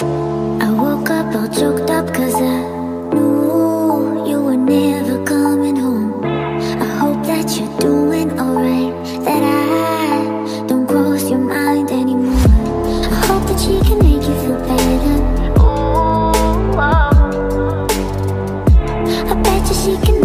I woke up all choked up cause I knew you were never coming home. I hope that you're doing alright That I don't cross your mind anymore. I hope that she can make you feel better. Oh, oh. I bet she can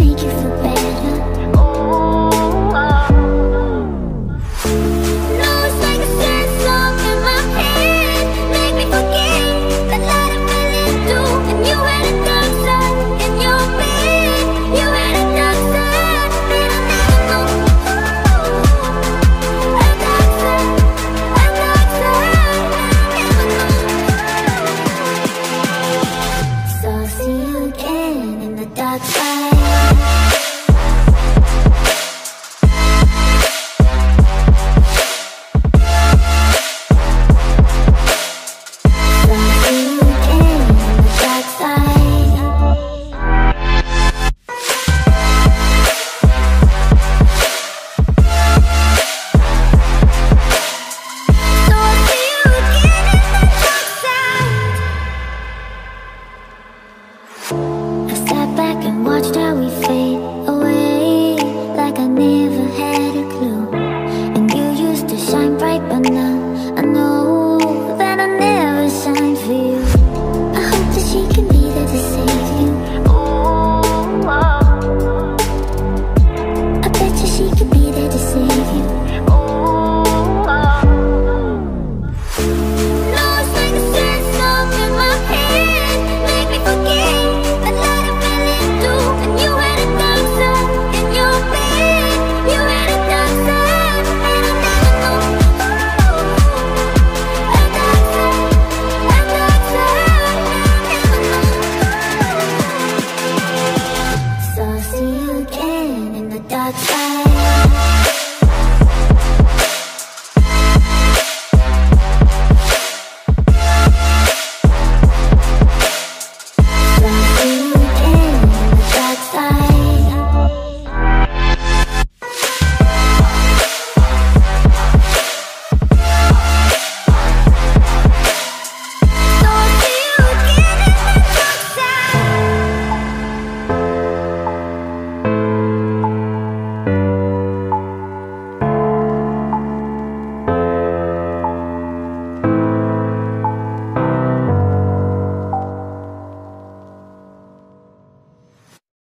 back and watched